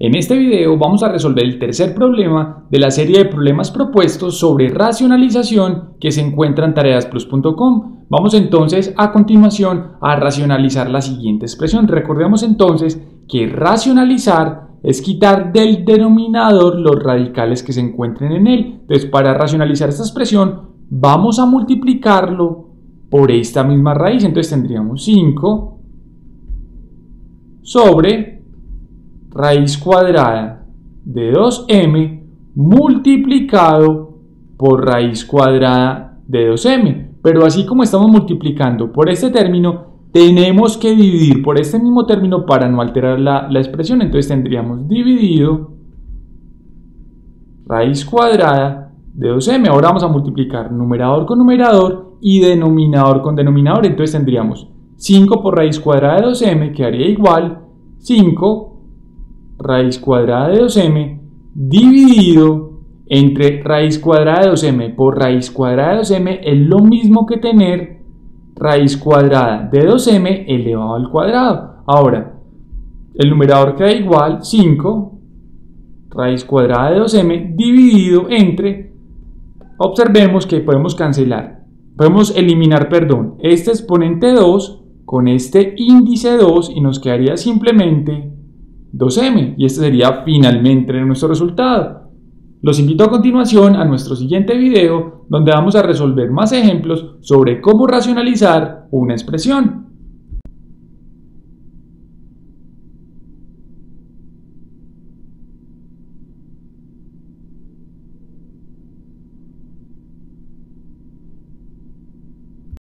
En este video vamos a resolver el tercer problema de la serie de problemas propuestos sobre racionalización que se encuentra en tareasplus.com. Vamos entonces a continuación a racionalizar la siguiente expresión. Recordemos entonces que racionalizar es quitar del denominador los radicales que se encuentren en él. Entonces para racionalizar esta expresión vamos a multiplicarlo por esta misma raíz. Entonces tendríamos 5 sobre raíz cuadrada de 2m multiplicado por raíz cuadrada de 2m. Pero así como estamos multiplicando por este término, tenemos que dividir por este mismo término para no alterar la, expresión. Entonces tendríamos dividido raíz cuadrada de 2m. Ahora vamos a multiplicar numerador con numerador y denominador con denominador. Entonces tendríamos 5 por raíz cuadrada de 2m, quedaría igual 5 raíz cuadrada de 2m dividido entre raíz cuadrada de 2m por raíz cuadrada de 2m es lo mismo que tener raíz cuadrada de 2m elevado al cuadrado. Ahora, el numerador queda igual 5 raíz cuadrada de 2m dividido entre, observemos que podemos cancelar, podemos eliminar, perdón, este exponente 2 con este índice 2 y nos quedaría simplemente 2m y este sería finalmente nuestro resultado. Los invito a continuación a nuestro siguiente video donde vamos a resolver más ejemplos sobre cómo racionalizar una expresión.